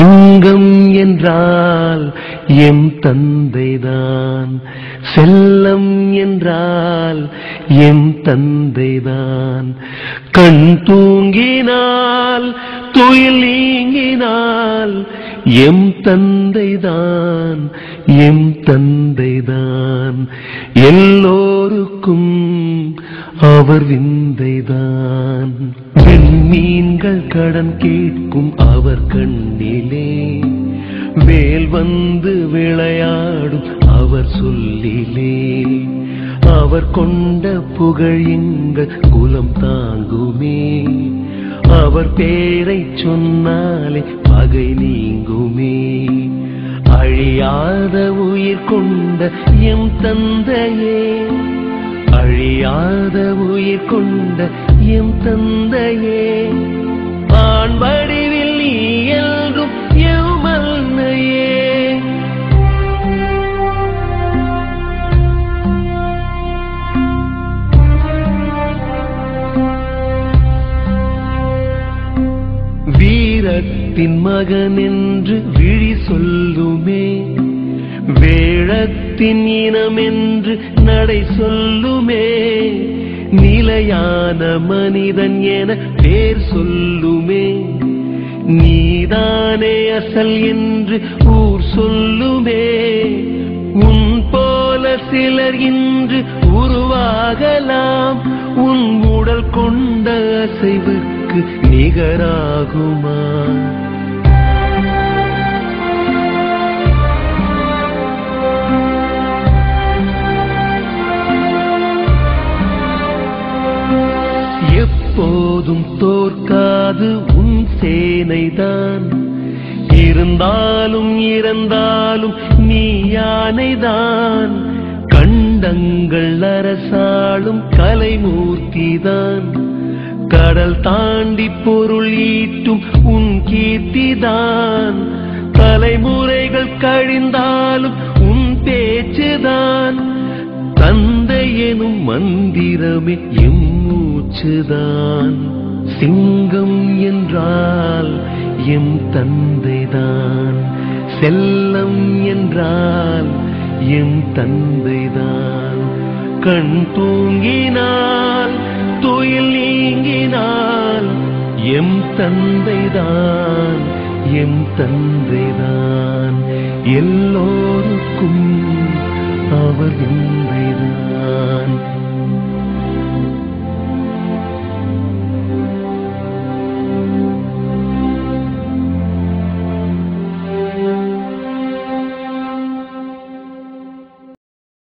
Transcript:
சிங்கம் என்றால் எம் தந்தைதான். செல்லம் என்றால் எம் தந்தைதான். கண் தூங்கினால் துயில் நீங்கினால் எம் தந்தைதான் எம் தந்தைதான். எல்லோரு அவர் விந்தைதான். விண்மீன்கள் கடன் கேட்கும் அவர் கண்ணிலே. வேல் வந்து விளையாடும் அவர் சொல்லிலே. அவர் கொண்ட புகழ் எங்கள் குலம் தாங்குமே. அவர் பேரை சொன்னாலே பகை நீங்குமே. அழியாத உயிர் கொண்ட எம் தந்தையே. அழியாத உயிர் கொண்ட எம் தந்தையே ஆண் வடிவில் நீ எல்கும் எவ்மல்னையே வீரத்தின் மகன் என்று விழி சொல்லுமே வேழத்தின் இனம் என்று நடை சொல்லுமே நிலையான மனிதன் என பேர் சொல்லுமே. நீதானே அசல் என்று ஊர் சொல்லுமே உன் போல சிலர் இன்று உருவாகலாம். உன் உடல் கொண்ட அசைவுக்கு நிகராகுமா? எப்போதும் தோற்காது உன் சேனைதான். இருந்தாலும் இறந்தாலும் நீ யானைதான். கண்டங்கள் அரசாளும் கலைமூர்த்திதான். கடல் தாண்டி பொருள் ஈட்டும் உன் கீர்த்திதான். தலைமுறைகள் கழிந்தாலும் உன் பேச்சுதான். தந்தை எனும் மந்திரமே எம்மூர் மூச்சுதான் சிங்கம் என்றால் எம் தந்தைதான். செல்லம் என்றால் எம் தந்தைதான். கண் தூங்கினால் துயில் நீங்கினால் எம் தந்தைதான் எம் தந்தைதான். எல்லோருக்கும் அவர் விந்தைதான்